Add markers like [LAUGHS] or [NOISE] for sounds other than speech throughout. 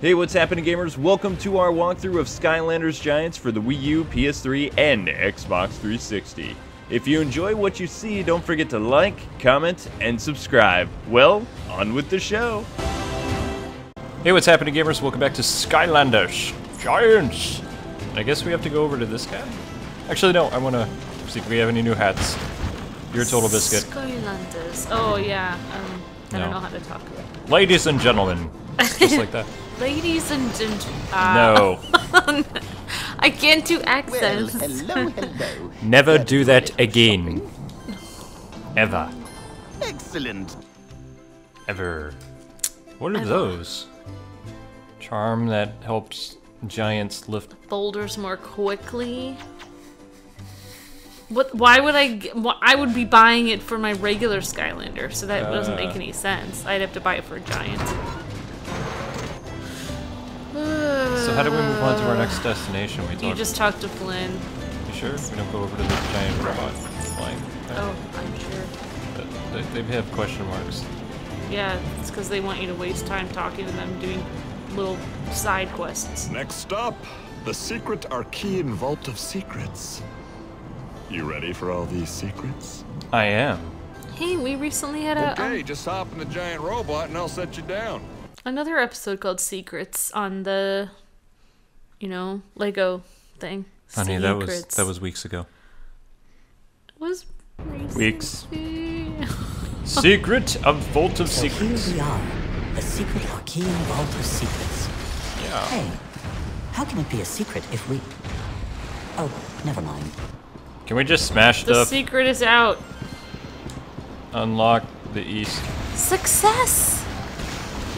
Hey, what's happening, gamers? Welcome to our walkthrough of Skylanders Giants for the Wii U, PS3, and Xbox 360. If you enjoy what you see, don't forget to like, comment, and subscribe. Well, on with the show. Hey, what's happening, gamers? Welcome back to Skylanders Giants. I guess we have to go over to this guy. Actually, no. I want to see if we have any new hats. You're a total biscuit. Skylanders. Oh yeah. Um, I No. don't know how to talk. Ladies and gentlemen. Just like that. [LAUGHS] Ladies and gentlemen. Uh, No. [LAUGHS] I can't do Well, accents. hello, hello. Never do that again. Ever. Excellent. Ever. What are those? Charm that helps giants lift. Boulders more quickly. What? Why would I? wh- I would be buying it for my regular Skylander, so that doesn't make Uh. any sense. I'd have to buy it for a giant. So how do we move on to our next destination? We You just talked to Flynn. You sure? We don't go over to the giant robot flying. there? Oh, I'm sure. But They, they have question marks. Yeah, it's because they want you to waste time talking to them, doing little side quests. Next up, the secret Arkeyan Vault of Secrets. You ready for all these secrets? I am. Hey, we recently had a Okay, um, just hop in the giant robot and I'll set you down. another episode called Secrets on the, you know, Lego thing. Honey, that was that was weeks ago. It was Weeks. recently. [LAUGHS] Secret of Vault of So Secrets. here we are, the secret Arkeyan Vault of Secrets. Yeah. Hey, how can it be a secret if we... Oh, never mind. Can we just smash The stuff? secret is out. Unlock the east. Success.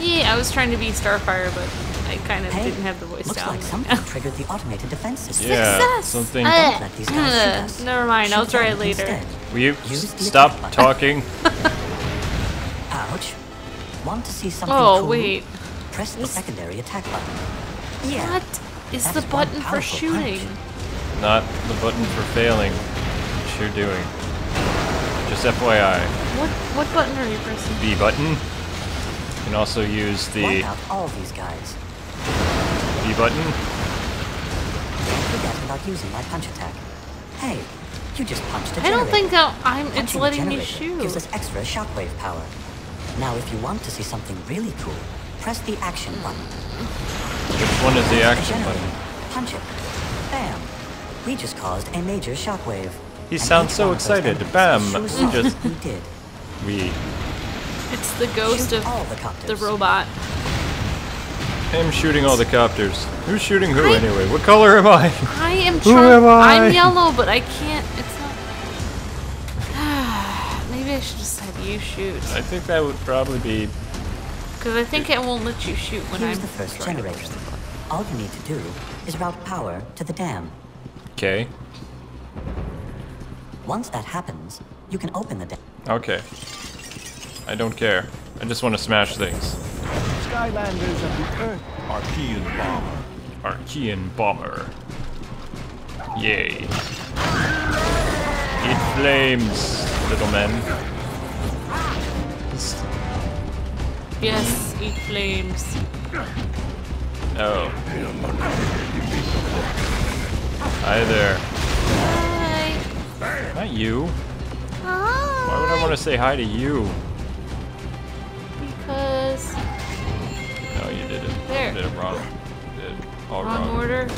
Yeah, I was trying to be Starfire, but I kind of Hey, didn't have the voice looks down. like something [LAUGHS] triggered the automated defense system. Yeah. Success. Something. Uh, Don't let these guys shoot us. Never mind, I'll try it later. instead. Will you stop talking? [LAUGHS] Ouch. Want to see something Oh cool? wait, Press the secondary attack button. Yeah. what is That the is button for shooting? punch. Not the button for failing. What you're doing. Just FYI. What what button are you pressing? B button. You can also use the Wipe out all these guys. B button. Forget about using my punch attack. Hey, you just punched a I don't think that I'm. It's Punching a letting me generator shoot. Gives us extra shockwave power. Now, if you want to see something really cool, press the action button. Which one is the action button? Punch it. Bam! We just caused a major shockwave. He And sounds so one of those excited. Bam! shows We just- [LAUGHS] we did. We. It's the ghost Shoot of all the copters. the robot. I'm shooting all the copters. Who's shooting who I- anyway? What color am I? I am Who trying. am I? I'm yellow, but I can't. It's not. [SIGHS] Maybe I should just have you shoot. I think that would probably be. Because I think it won't let you shoot when Here's I'm the first trying to generator. push the button. All you need to do is route power to the dam. Okay. Once that happens, you can open the dam. Okay. I don't care. I just want to smash things. Skylanders of the Earth Arkeyan Bomber. Arkeyan bomber. Yay. It flames, little men. Yes, it flames. Oh. Hi there. Hi. Not you. Hi. Why would I want to say hi to you? Because No, you did it. There. You did it wrong. You did it all wrong wrong. order.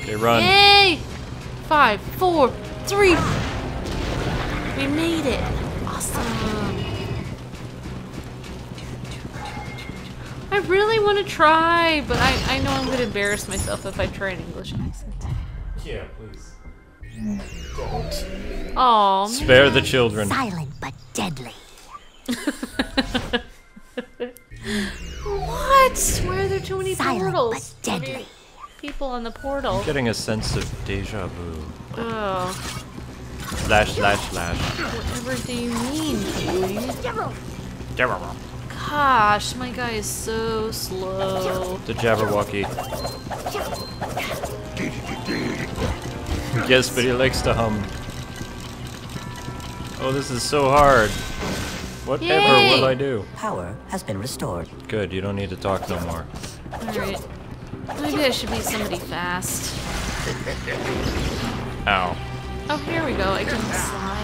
Okay, run. Yay! Five, four, three. We made it. Awesome. I really want to try, but I, I know I'm going to embarrass myself if I try an English accent. Yeah, please. Don't. Oh, Spare the children. Silent but deadly. [LAUGHS] what? Why are there too many Silent portals? but deadly. People on the portal. Getting a sense of deja vu. Oh, Slash, slash, slash. whatever do you mean, Huey? Gosh, my guy is so slow. The Jabberwocky. yes, but he likes to hum. Oh, this is so hard. Whatever Yay! will I do? Power has been restored. Good, you don't need to talk no more. Alright. Maybe I should be somebody fast. Ow. Oh, here we go. I can slide.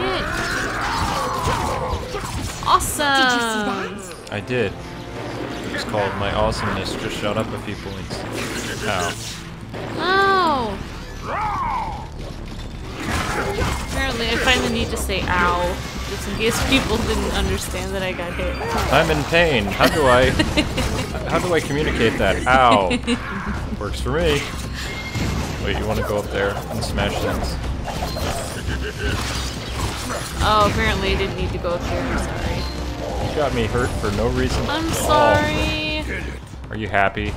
Yay. Awesome! I did. It was called My Awesomeness Just Shot Up a Few Points. Ow. Oh! Apparently, I find the need to say ow, just in case people didn't understand that I got hit. I'm in pain. How do I... [LAUGHS] how do I communicate that? Ow. Works for me. Wait, you want to go up there and smash things? Oh, apparently I didn't need to go up there. I'm sorry. You got me hurt for no reason. I'm at all. sorry. Are you happy?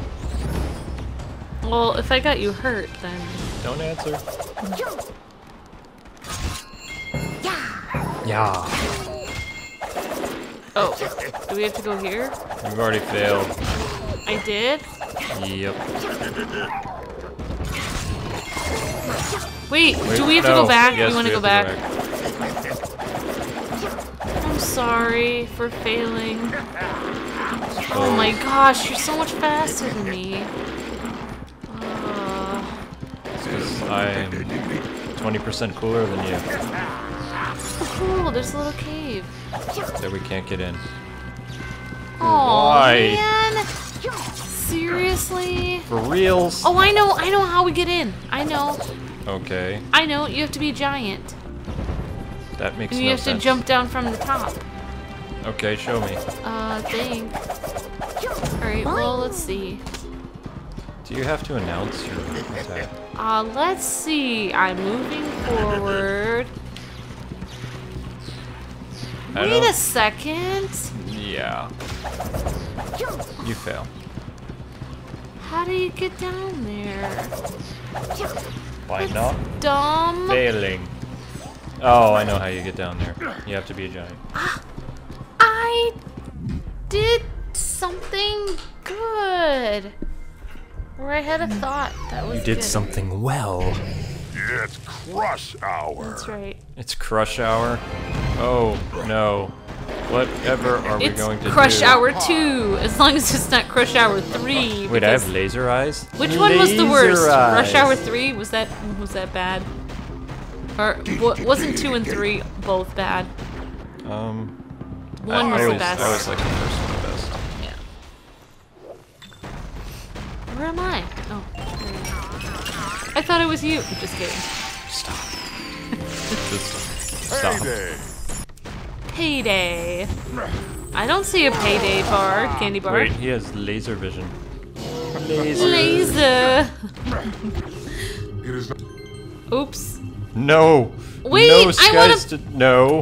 Well, if I got you hurt, then Don't answer. Yeah. oh, do we have to go here? You've already failed. I did. Yep. Wait, Wait, do we have to go back? Yes, you want to go back? I'm sorry for failing. Oh my gosh, you're so much faster than me. Uh, Because I'm 20% cooler than you. Oh, cool, there's a little cave. That we can't get in. Oh Why? man, seriously? For reals? Oh, I know, I know how we get in. I know, Okay. I know. You have to be a giant, That makes and no you have sense. to jump down from the top. Okay, show me. Uh, thing. All right, well, let's see. Do you have to announce your attack? Uh, let's see. I'm moving forward. I Wait don't- a second. Yeah. You fail. How do you get down there? Why not? Dumb. Failing. Oh, I know how you get down there. You have to be a giant. I did something good. Or I had a thought that was You did good. something well. It's crush hour. That's right. It's crush hour. Oh no. Whatever are we It's going to do? Crush do? Hour 2, as long as it's not Crush Hour 3. Wait, I have laser eyes. Which one was the worst? Laser eyes. Rush Hour 3? Was that was that bad? Or wasn't 2 and 3 both bad? Um, One I, was I the always, best. I always like the first one the best. Yeah. Where am I? Oh. there you are. I thought it was you. Just kidding. Stop. [LAUGHS] Just stop. Payday. Payday. I don't see a payday bar, candy bar. Wait, he has laser vision. Laser. Laser. It is Oops. No. Wait, no I skies wanna- no.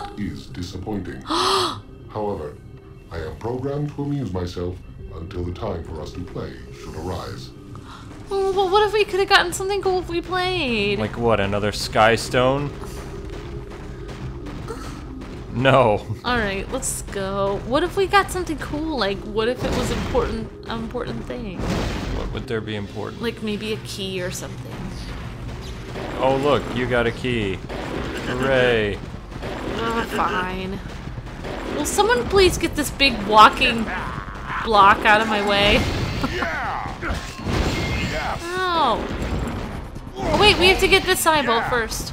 No. is disappointing. [GASPS] However, I am programmed to amuse myself until the time for us to play should arise. [GASPS] Oh, but what if we could have gotten something cool if we played? Like what? Another sky stone? No. All right, let's go. What if we got something cool? Like, what if it was important, an important thing? What would there be important? Like maybe a key or something. Oh look, you got a key. Hooray. Oh, fine. Will someone please get this big walking block out of my way? Oh. [LAUGHS] Oh wait, we have to get this eyeball first.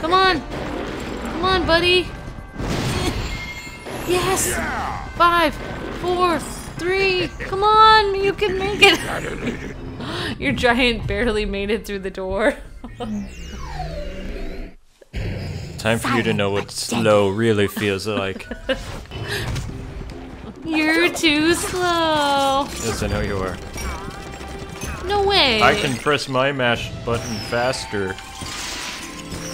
Come on. Come on, buddy. Yes. Five, four, three. Come on, you can make it. [LAUGHS] Your giant barely made it through the door. Time for you to know what slow really feels like. You're too slow. Yes, I know you are. No way. I can press my mash button faster.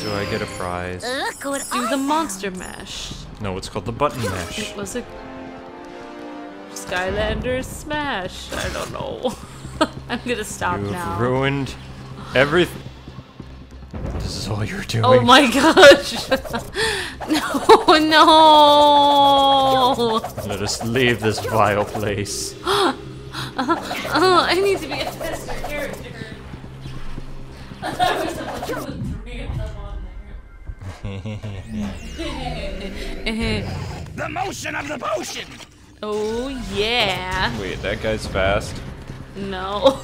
Do I get a prize? do the monster mash. No, it's called the button mash. It was a Skylanders smash. I don't know. [LAUGHS] I'm gonna stop You've now. ruined everything. This is all you're oh doing. Oh my [LAUGHS] gosh! [LAUGHS] no, no! Let us leave this vile place. [GASPS] [GASPS] [GASPS] Oh, I need to be a faster character. I was about put three of them on there. [LAUGHS] The motion of the potion! oh yeah. Wait, that guy's fast. No.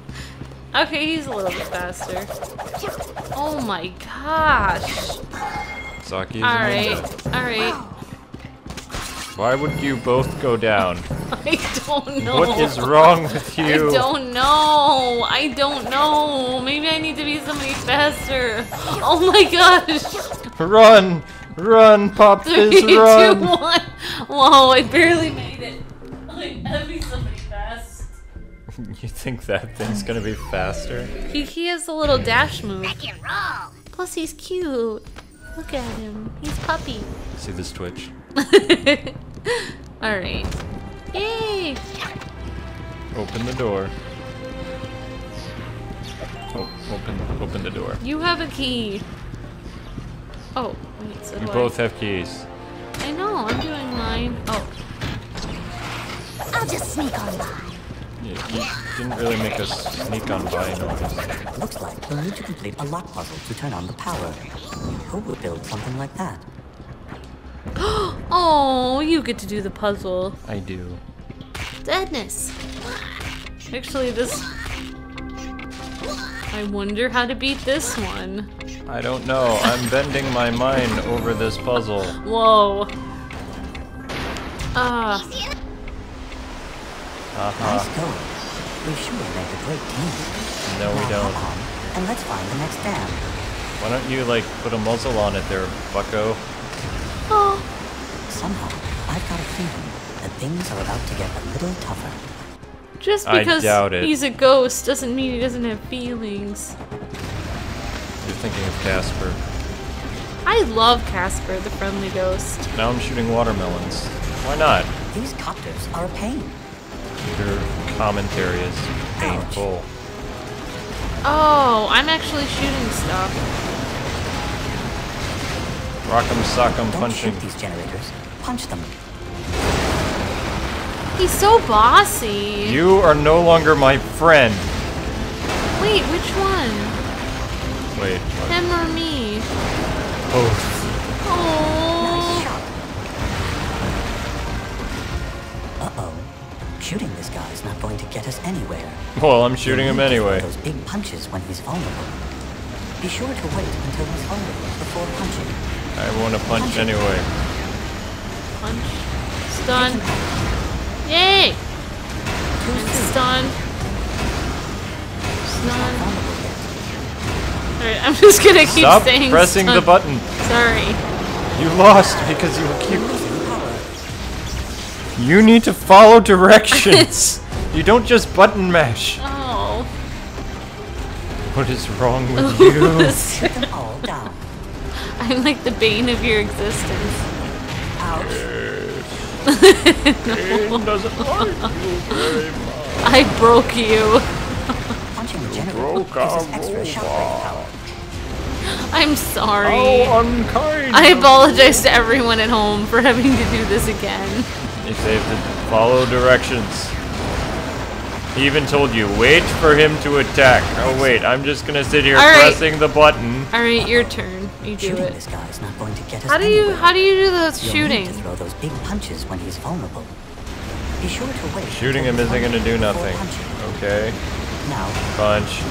[LAUGHS] okay, he's a little bit faster. Oh my gosh. Saki is Alright, ninja. alright. Why would you both go down? [LAUGHS] I don't know. What is wrong with [LAUGHS] you? I don't know. I don't know. Maybe I need to be somebody faster. [LAUGHS] Oh my gosh. Run! Run, Pop Three, Fizz, two, run! one. Whoa, I barely made it. I gotta be somebody fast. You think that thing's gonna be faster? He, he has a little dash hmm. move. Plus, he's cute. Look at him. He's puppy. See this twitch? [LAUGHS] Alright. Yay! Open the door. Oh, open, open the door. You have a key. Oh, wait, so We do both have keys. I. I know, I'm doing mine. Oh, I'll just sneak on by. You, you didn't really make a sneak on by noise. Looks like we'll need to complete a lock puzzle to turn on the power. Who would build something like that? [GASPS] oh, you get to do the puzzle. I do. Deadness. Actually, this. I wonder how to beat this one. I don't know. I'm bending my mind over this puzzle. Whoa. Ah, Uh-huh. Nice going. We sure made a great team. No, we don't. and let's find the next dam. Why don't you, like, put a muzzle on it there, bucko? Somehow, I've got a feeling that things are about to get a little tougher. just because doubt it. he's a ghost doesn't mean he doesn't have feelings. You're thinking of Casper. I love Casper, the friendly ghost. Now I'm shooting watermelons. Why not? These copters are a pain. Your commentary is painful. Oh, I'm actually shooting stuff. Rock'em sock'em Don't punching. shoot these generators. Punch them. He's so bossy. You are no longer my friend. Wait, which one? Wait, what? Him or me? Both. Nice Oh. Uh-oh. Shooting this guy is not going to get us anywhere. Well, I'm shooting him You'll need to throw anyway. Those big punches when he's vulnerable. Be sure to wait until he's vulnerable before punching. I want to punch anyway. Punch. Stun. Yay! Too I'm soon. stunned. He's not Stun. Alright, I'm just gonna keep Stop saying pressing the button. Sorry. You lost because you You're keep. You need to follow directions. [LAUGHS] you don't just button mash. Oh. What is wrong with [LAUGHS] you? Shoot them all down. I'm like the bane of your existence. Ouch. I broke you. Punching the generator broke gives us our extra shockwave power. I'm sorry. How unkind. I apologize to everyone at home for having to do this again. You say to follow directions. He even told you, wait for him to attack. Oh wait, I'm just gonna sit here All right. pressing the button. Alright, your turn. You do Shooting it. this guy is not going to get us How do you anywhere. how do you do the You'll shooting? need to throw those big punches when he's vulnerable. Be sure to wait. Shooting him isn't gonna do nothing. Okay, Now, punch,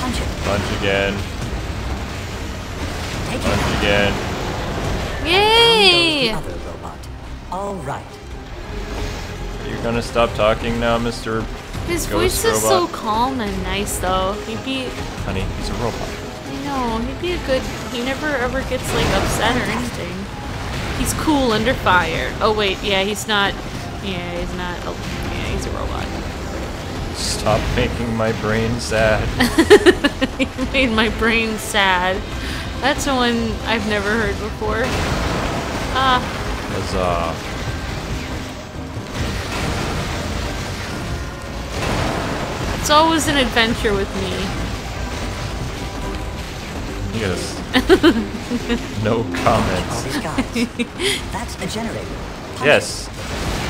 punch it. punch again, Take punch out. again. Yay! Down goes other robot. All right. You're gonna stop talking now, Mr. His Ghost voice is so calm and nice though. He'd be Honey, he's a robot. He'd be a good he never ever gets like upset or anything. He's cool under fire. Oh wait, yeah, he's not yeah, he's not oh, yeah, he's a robot. Stop making my brain sad. [LAUGHS] he made my brain sad. That's the one I've never heard before. Ah, Huzzah. it's always an adventure with me. Yes. [LAUGHS] no comments. That's a generator. Punch Yes.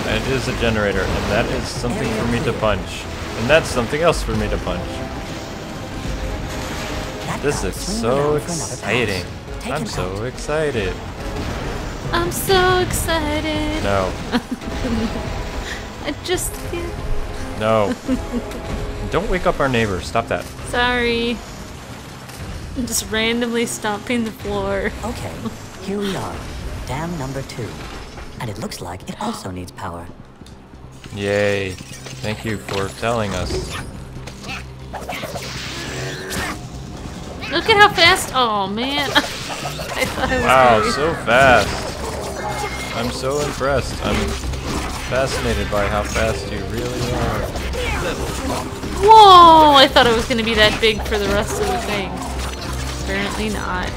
It is a generator, and that is something for me to punch. And that's something else for me to punch. This is so around for another pass. exciting. I'm so excited. I'm so excited. No, [LAUGHS] I just can't. no. Don't wake up our neighbors. Stop that. Sorry. I'm just randomly stomping the floor. Okay, here we are. Dam number two. And it looks like it also needs power. Yay. Thank you for telling us. Look at how fast. Oh man. [LAUGHS] I thought I was Wow, going- so fast. I'm so impressed. I'm fascinated by how fast you really are. Whoa! I thought it was gonna be that big for the rest of the thing. Apparently not.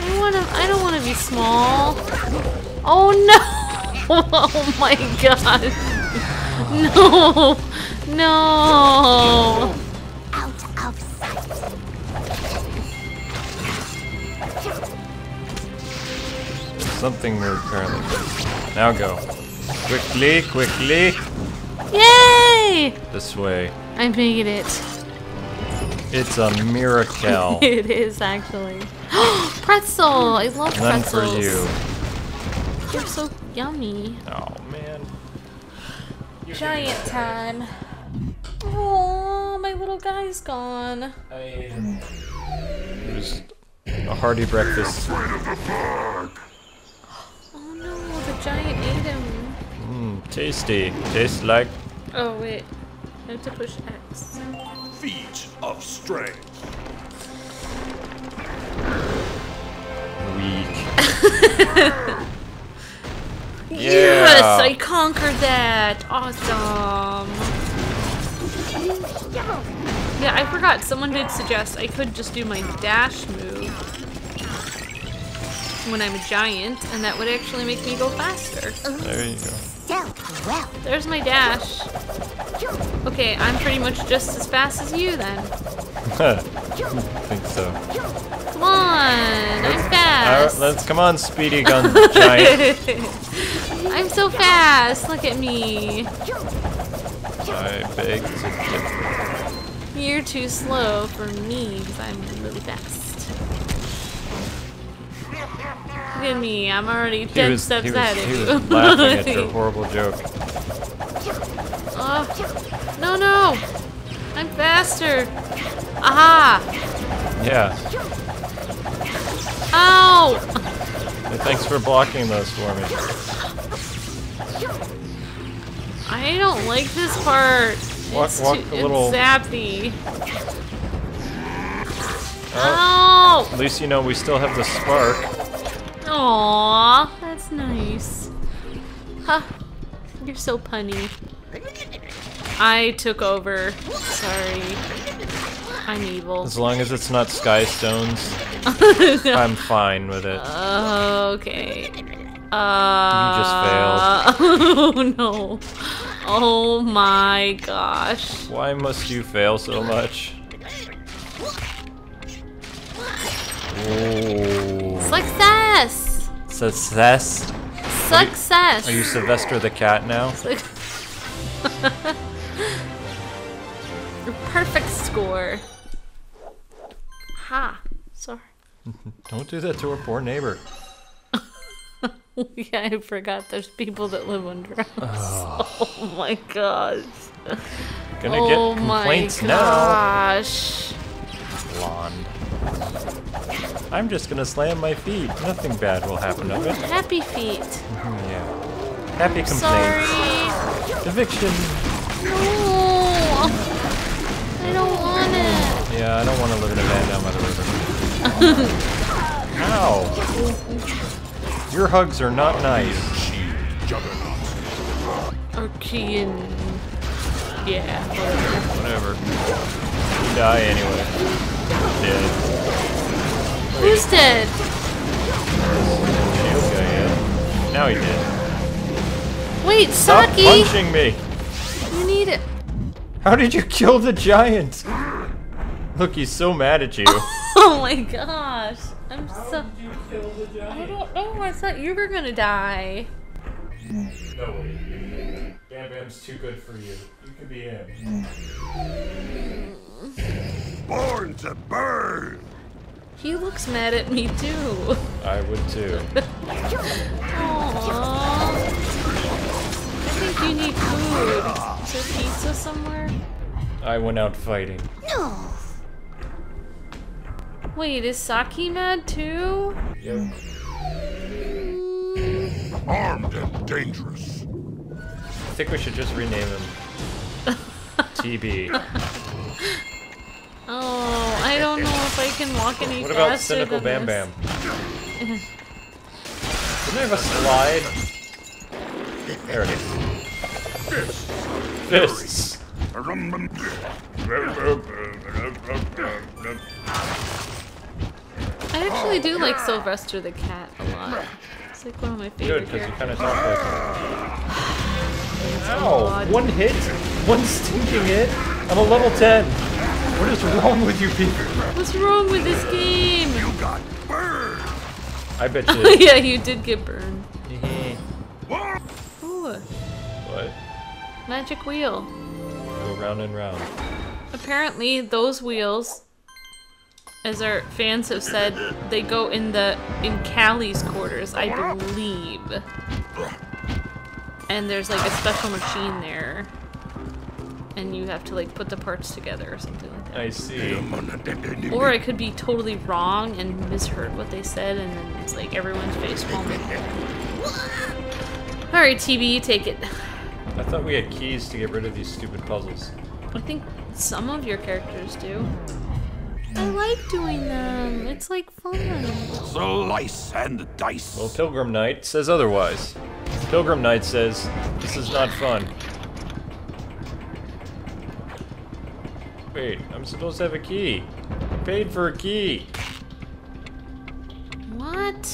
I wanna. I don't want to be small. Oh no! [LAUGHS] Oh my god! No! No! Out of sight. Something we're currently Now go. Quickly, quickly. Yay! This way. I'm making it. It's a miracle. [LAUGHS] It is actually. [GASPS] Pretzel! I love None for pretzels. you. They're so yummy. Oh man. Giant time. Oh, my little guy's gone. It was a hearty breakfast. [GASPS] Oh no, the giant ate him. Mmm, tasty. Tastes like Oh wait, I have to push X. Feat of strength. weak. [LAUGHS] Yes, I conquered that. Awesome. Yeah, I forgot. Someone did suggest I could just do my dash move when I'm a giant, and that would actually make me go faster. There you go. Dealt well. There's my dash. Okay, I'm pretty much just as fast as you then. I [LAUGHS] think so. Come on, I'm Alright, fast. Uh, let's come on, Speedy Gun [LAUGHS] Giant. I'm so fast. Look at me. I beg to differ. You're too slow for me because I'm really fast. Look at me. I'm already He ten was, steps he ahead was, of he you. was [LAUGHS] laughing at your horrible joke. oh, no, no. I'm faster. Aha. Yeah. Ow. Hey, Thanks for blocking those for me. I don't like this part. Walk- it's walk too, a little- It's zappy. Oh, Ow. At least you know we still have the spark. Aw, that's nice. Huh. You're so punny. I took over. Sorry. I'm evil. As long as it's not sky stones, [LAUGHS] I'm fine with it. Okay. Uh, you just failed. [LAUGHS] Oh no. Oh my gosh. Why must you fail so much? Oh. Success! Success. Success! Are you Sylvester the cat now? [LAUGHS] Perfect score. Ha. Sorry. [LAUGHS] Don't do that to our poor neighbor. [LAUGHS] yeah, I forgot there's people that live under us. Oh, my gosh. Gonna oh get my complaints now. gosh. Blonde. I'm just gonna slam my feet. Nothing bad will happen of it. Happy feet. Hmm, Yeah. Happy complaints. Sorry. Eviction. No. I don't want it. Yeah, I don't want to live in a van down by the river. [LAUGHS] Ow. Your hugs are not nice. Arkeyan. Yeah, whatever. Whatever. You die anyway. Dead. Who's dead? Shield guy, yeah. Now he did. Wait, Stop Saki! punching me! You need it. How did you kill the giant? Look, he's so mad at you. [LAUGHS] Oh my gosh. I'm so. you I don't know. I thought you were gonna die. No way. Bam Bam's too good for you. You can be him. Born to burn! He looks mad at me too. I would too. Aww. I think you need food. Is there pizza somewhere? I went out fighting. No. Wait, is Saki mad too? Yep. Armed and dangerous. I think we should just rename him [LAUGHS] TB. Oh, I don't know if I can walk any What about faster Cynical Bam this. Bam? Didn't I have a slide? There it is. Fists. I actually do like Sylvester the cat a lot. It's like one of my Good, favorite because you kind of talk like Ow! One hit? One stinking hit? I'm a level 10. What is wrong with you people? What's wrong with this game? You got burned! I bet [LAUGHS] Oh you. yeah, you did get burned. Mm-hmm. Ooh, what? magic wheel. Go round and round. Apparently, those wheels, as our fans have said, they go in the in Cali's quarters, I believe. And there's like a special machine there, and you have to like put the parts together or something like that. I see. Or I could be totally wrong and misheard what they said, and then it's like everyone's face palming. All right, TB, you take it. I thought we had keys to get rid of these stupid puzzles. I think some of your characters do. I like doing them. It's like fun. Slice and dice. Well, Pilgrim Knight says otherwise. Pilgrim Knight says, this is not fun. Wait, I'm supposed to have a key. I paid for a key. What?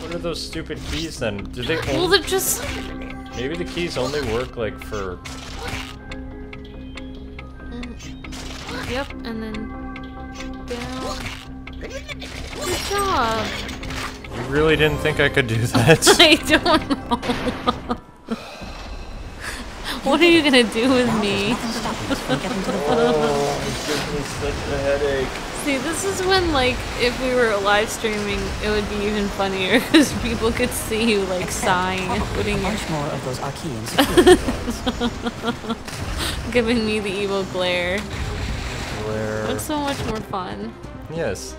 What are those stupid keys then? Do they Well, they're just. maybe the keys only work like for mm. Yep, and then down. Good job. You really didn't think I could do that? [LAUGHS] I don't know. [LAUGHS] what are you gonna do with me? Nothing stopping us from getting to the oh, it gives me such a headache. See, this is when, like, if we were live streaming, it would be even funnier [LAUGHS] because people could see you, like, sighing and putting a your, bunch more of those Arkeyan security [LAUGHS] [LAUGHS] giving me the evil glare. Glare. It's so much more fun. Yes.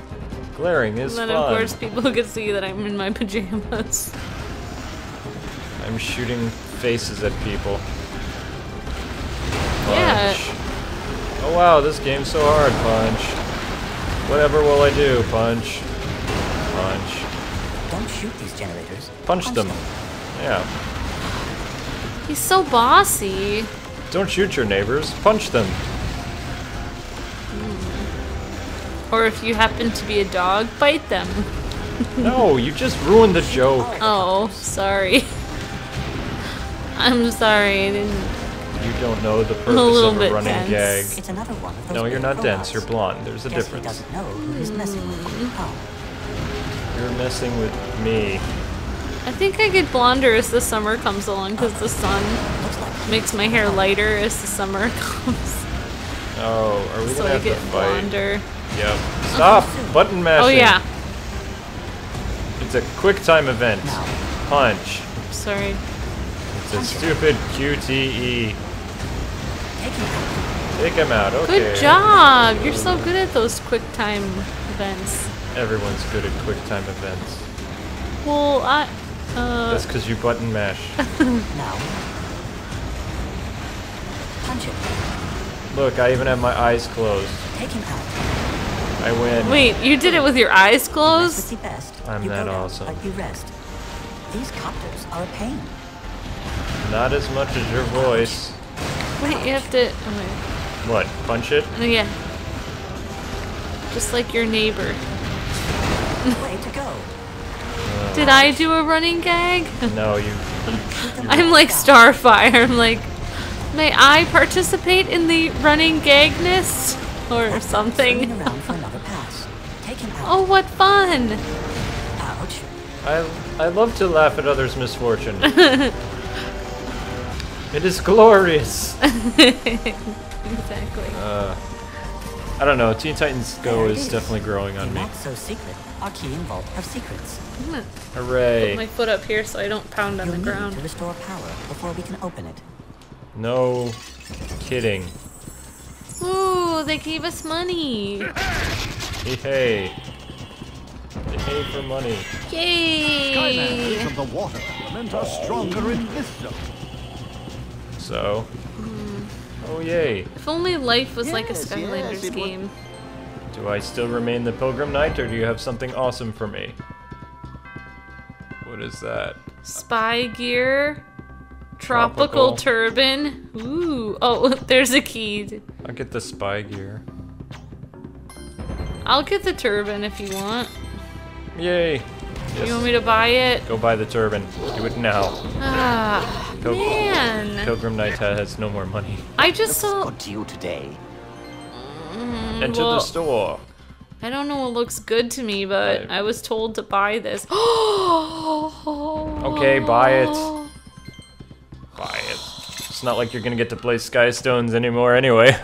Glaring is And then, fun. of course, people could see that I'm in my pajamas. I'm shooting faces at people. Yeah. Oh wow, this game's so hard, Punch. Whatever will I do, Punch? Punch. Don't shoot these generators. Punch them. Yeah. He's so bossy. Don't shoot your neighbors, punch them. Hmm. Or if you happen to be a dog, bite them. [LAUGHS] No, you just ruined the joke. Oh, sorry. [LAUGHS] I'm sorry, I didn't. You don't know the purpose little of a bit running dense. gag. It's another one of those No, you're big not dense, you're blonde. There's a Guess difference. He doesn't know who he's messing with. Oh, You're messing with me. I think I get blonder as the summer comes along because the sun like makes my hair oh. lighter as the summer [LAUGHS] comes. Oh, are we so gonna I have to get fight? blonder. Yep. Stop! Button oh, mashing. Oh, yeah. It's a quick time event. Now. Punch. Sorry. It's a stupid QTE. Take him out. Take him out, okay. Good job! You're so good at those quick time events. Everyone's good at quick time events. Well, I. Uh, That's because you button mash. [LAUGHS] Now. Punch him. Look, I even have my eyes closed. Take him out. I win. wait, you did it with your eyes closed? the best. I'm you that awesome. But you rest. These copters are a pain. Not as much as your voice. Wait, you have to. Oh, What? Punch it? wait. Yeah. Just like your neighbor. Way to go. Uh, Did I do a running gag? [LAUGHS] No, you. I'm like Starfire. I'm like, may I participate in the running gagness or something? around for another [LAUGHS] pass. Take him out. Oh, what fun! Ouch. I I love to laugh at others' misfortune. [LAUGHS] It is glorious. [LAUGHS] exactly. Uh, I don't know. Teen Titans Go There it is definitely growing on A me. not so secret. Arkeyan vault of secrets. I'm gonna put my foot up here so I don't pound on You'll the need ground. to restore power before we can open it. No kidding. Ooh, they gave us money. Hey, hey. They pay for money. Yay! of the water element are stronger in this zone. So. Mm-hmm. Oh yay. If only life was like a Yes, Skylanders yes, game. Do I still remain the Pilgrim Knight, or do you have something awesome for me? What is that? Spy gear. Tropical, Tropical. turban. Ooh. Oh, [LAUGHS] there's a key. I'll get the spy gear. I'll get the turban if you want. Yay! You want me to buy it? Go buy the turban. Do it now. Ah, Pil- man. Pilgrim Knight has no more money. I just saw. Good to you today. Enter well- the store. I don't know what looks good to me, but Right. I was told to buy this. [GASPS] Okay, buy it. Buy it. It's not like you're gonna get to play Sky Stones anymore anyway. [LAUGHS]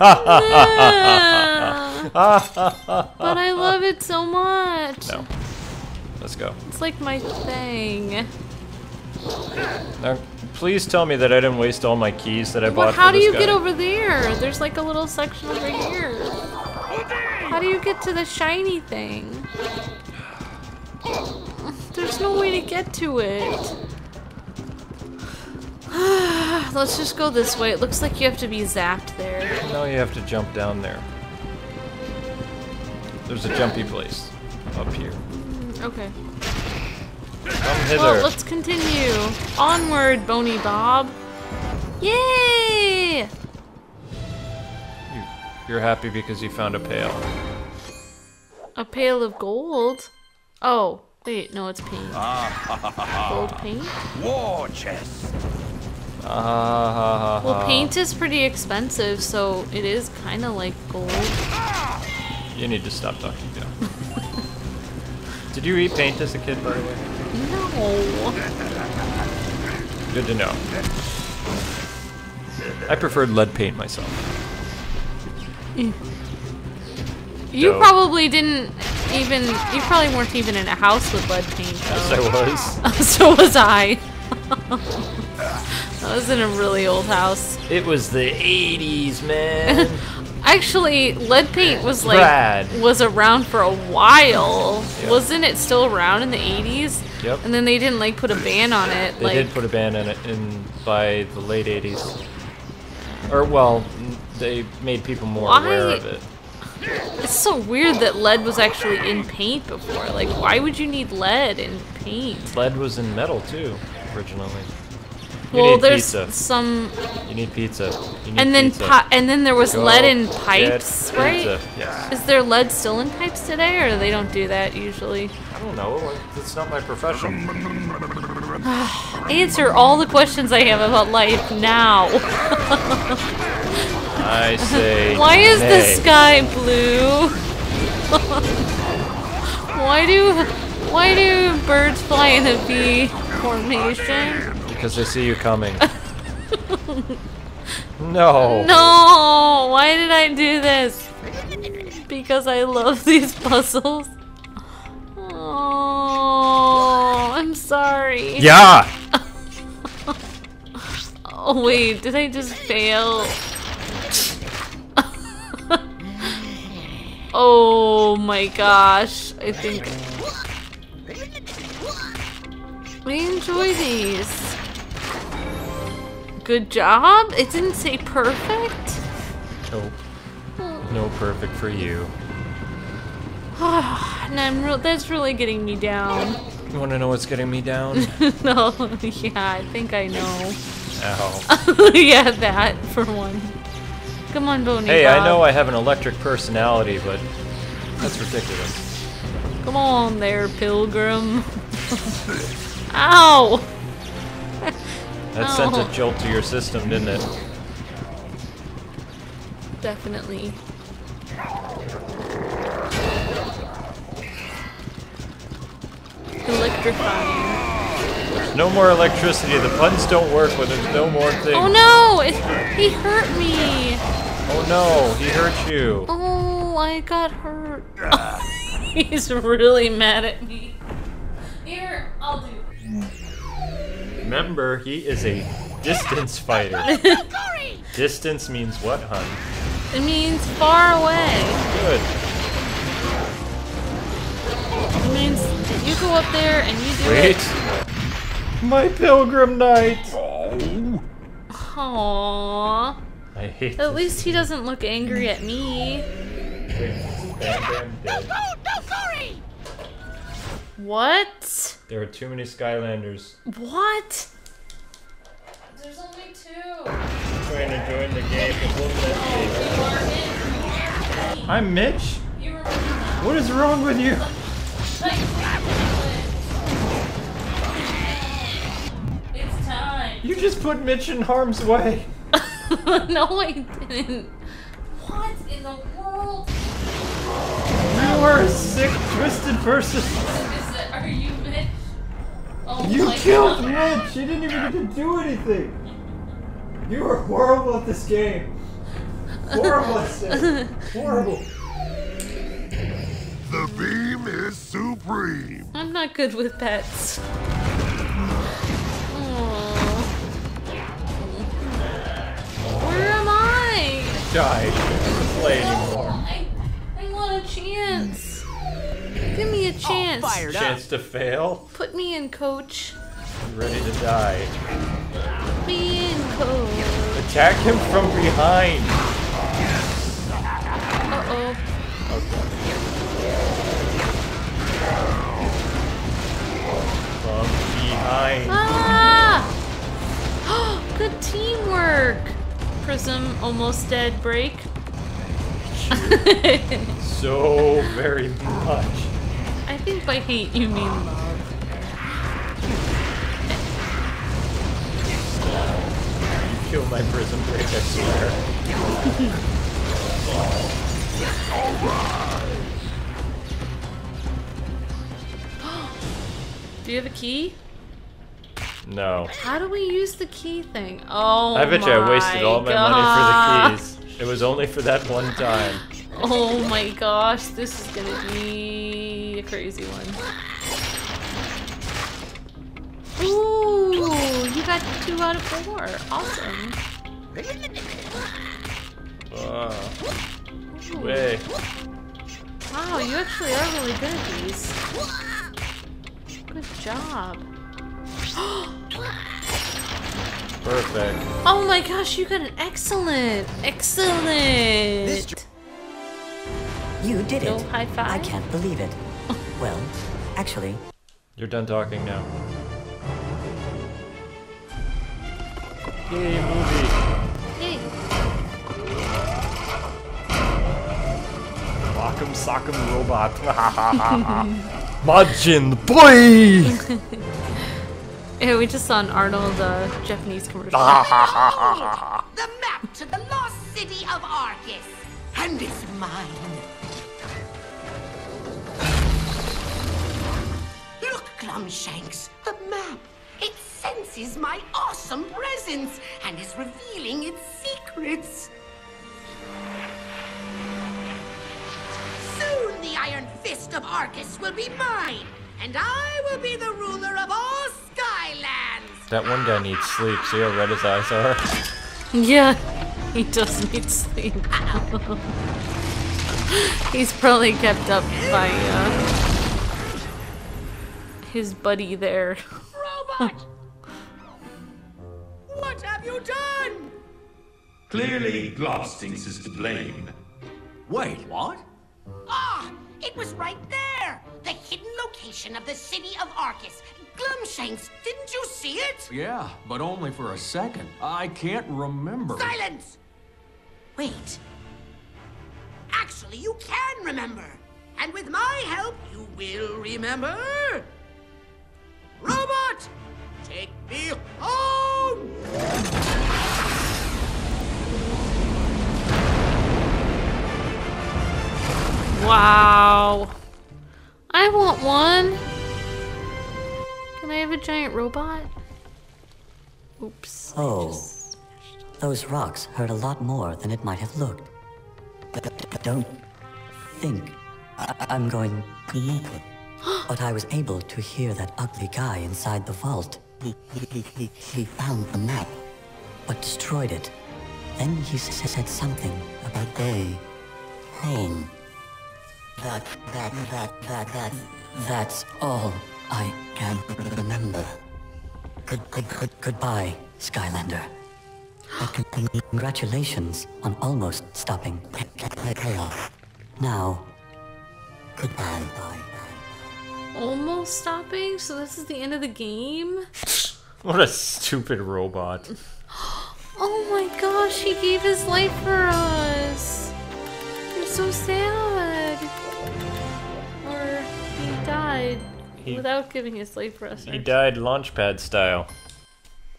Yeah. [LAUGHS] but I love it so much. no. Let's go. It's like my thing. Now, please tell me that I didn't waste all my keys that I bought But how do you guy. get over there? There's like a little section over here. How do you get to the shiny thing? There's no way to get to it. [SIGHS] Let's just go this way. It looks like you have to be zapped there. No, you have to jump down there. There's a jumpy place up here. Okay. Come hither. Well, let's continue. Onward, Bony Bob. Yay! You, you're happy because you found a pail. A pail of gold. Oh, wait, no, it's paint. gold paint? War chest. Ah, ha, ha, Well, paint is pretty expensive, so it is kind of like gold. You need to stop talking down. Did you eat paint as a kid, by the way? No. Good to know. I preferred lead paint myself. You Dope. probably didn't even. You probably weren't even in a house with lead paint, Yes. I was. [LAUGHS] Oh, so was I. [LAUGHS] I was in a really old house. It was the 80s, man. [LAUGHS] Actually, lead paint was like Rad. was around for a while. Yeah. Wasn't it still around in the 80s? Yep. And then they didn't like put a ban on it. They like did put a ban in it in by the late 80s. Or, well, they made people more aware of it. it's so weird that lead was actually in paint before. Like, why would you need lead in paint? Lead was in metal, too, originally. Well, there's pizza. some, You need pizza. You need and then pizza. pi- and then there was Go lead in pipes, right? Yes. Is there lead still in pipes today, or they don't do that usually? I don't know. It's not my profession. [SIGHS] Answer all the questions I have about life now. I [LAUGHS] say. Why is the sky blue? [LAUGHS] why do why do birds fly in a V formation? Because they see you coming. [LAUGHS] no. No, why did I do this? Because I love [LAUGHS] these puzzles. Oh, I'm sorry. Yeah. [LAUGHS] Oh wait, did I just fail? oh my gosh, I think I enjoy these. Good job? It didn't say perfect? Nope. Hmm. No perfect for you. [SIGHS] and I'm real that's really getting me down. You want to know what's getting me down? [LAUGHS] no, yeah, I think I know. Ow. [LAUGHS] yeah, that for one. Come on, Boney. Hey, I know I have an electric personality, but that's ridiculous. Come on there, pilgrim. [LAUGHS] Ow! That sent a oh. jolt to your system, didn't it? Definitely. Electrifying. There's no more electricity. The buttons don't work when there's no more things. Oh no! It, he hurt me! Oh no, he hurt you. Oh, I got hurt. [LAUGHS] He's really mad at me. Here, I'll do. Remember, he is a distance fighter. [LAUGHS] distance means what, hun? It means far away. Good. It means you go up there and you do Wait. it. My pilgrim knight. Aww. I hate At least he doesn't look angry at me. Bam Bam dead. What? There are too many Skylanders. What? There's only two. trying to join the game, but won't let me. I'm Mitch. You remember that? What is wrong with you? It's time. You just put Mitch in harm's way. [LAUGHS] no, I didn't. What in the world? You are a sick, twisted person. Oh You killed God. Mitch. You didn't even get to do anything. You are horrible at this game. Horrible at this. [LAUGHS] Horrible. The beam is supreme. I'm not good with pets. Aw. Where am I? Die. Don't play anymore. I, I want a chance. Give me a chance. Chance to fail. Put me in, coach. I'm Ready to die. Put me in, coach. Attack him from behind. Uh oh. From behind. Ah! [GASPS] Good teamwork. Prism almost dead break. [LAUGHS] So very much. I think by hate you mean love. You killed my Prism Break, I swear. Do you have a key? No. How do we use the key thing? Oh I bet you I wasted all my money for the keys. It was only for that one time. Oh my gosh, this is gonna be a crazy one. Ooh, you got two out of four. Awesome. Uh, way. Wow, you actually are really good at these. Good job. Perfect. Oh my gosh, you got an excellent, excellent. You did No it. high five? I can't believe it. Well, actually, You're done talking now. Yay, movie. Hey, Rock'em sock'em robot. [LAUGHS] Majin boy! [LAUGHS] yeah, we just saw an Arnold uh, Japanese commercial. [LAUGHS] The map to the lost city of Arkus. And it's mine. Glumshanks, the map. It senses my awesome presence and is revealing its secrets. Soon the Iron Fist of Arkus will be mine, and I will be the ruler of all Skylands. that one guy needs sleep. See how red his eyes are? Yeah, he does need [LAUGHS] sleep. [LAUGHS] He's probably kept up by uh, his buddy there. Robot! [LAUGHS] what have you done? Clearly, Globstinks is to blame. Wait, what? Ah, it was right there! The hidden location of the city of Arkus. Glumshanks, didn't you see it? Yeah, but only for a second. I can't remember. Silence! Wait. Actually, you can remember. And with my help, you will remember. Robot, take me home! Wow. I want one. Can I have a giant robot? Oops. Oh. just- Those rocks hurt a lot more than it might have looked. D- d- d- Don't think I- I'm going to make it. But I was able to hear that ugly guy inside the vault. He, he, he, he, he found the map, but destroyed it. Then he said something about going home. That, that, that, that, that, that's all I can remember. Good, good, good, goodbye, Skylander. [GASPS] Congratulations on almost stopping cha- cha- Kaos. Now, goodbye. Almost stopping? So this is the end of the game? [LAUGHS] What a stupid robot. [GASPS] Oh my gosh, he gave his life for us. You're so sad. Or he died He- without giving his life for us. He died launchpad style.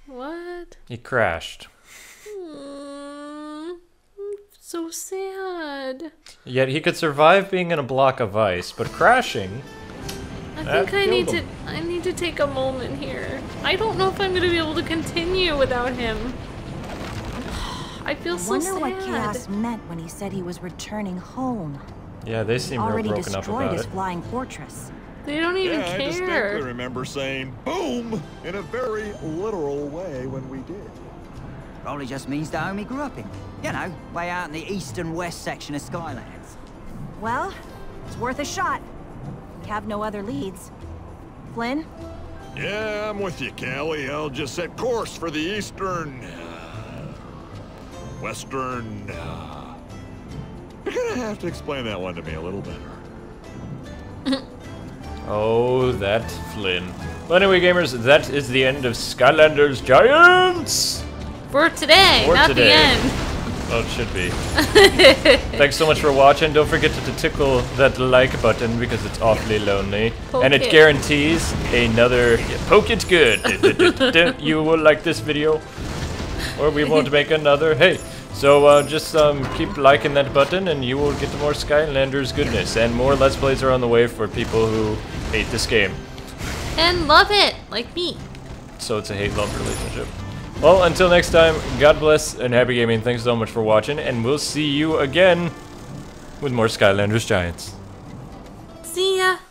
What? He crashed. Mm, so sad. Yet he could survive being in a block of ice, but crashing. I That think I need killed to. I need to take a moment here. I don't know if I'm gonna be able to continue without him. [SIGHS] I feel so Wonder sad. what Kaos meant when he said he was returning home. Yeah, they seem real Already broken up destroyed about his it. flying fortress. They don't even yeah, I distinctly care. remember saying boom in a very literal way when we did. Probably just means the home he grew up in. You know, way out in the east and west section of Skylands. Well, it's worth a shot. We have no other leads. Flynn? Yeah, I'm with you, Cali. I'll just set course for the eastern. Uh, western. Uh, you're gonna have to explain that one to me a little better. [LAUGHS] Oh, that Flynn. Well, anyway, gamers, that is the end of Skylanders Giants! For today, For not today. the end. Well, it should be. [LAUGHS] Thanks so much for watching. Don't forget to, to tickle that like button because it's awfully lonely. Poke and it, it. guarantees another. Yeah, poke it good. [LAUGHS] [LAUGHS] you will like this video, or we won't make another. Hey. So uh, just um, keep liking that button and you will get more Skylanders goodness. And more Let's Plays are on the way for people who hate this game. And love it, like me. So it's a hate-love relationship. Well, until next time, God bless and happy gaming. Thanks so much for watching, and we'll see you again with more Skylanders Giants. See ya.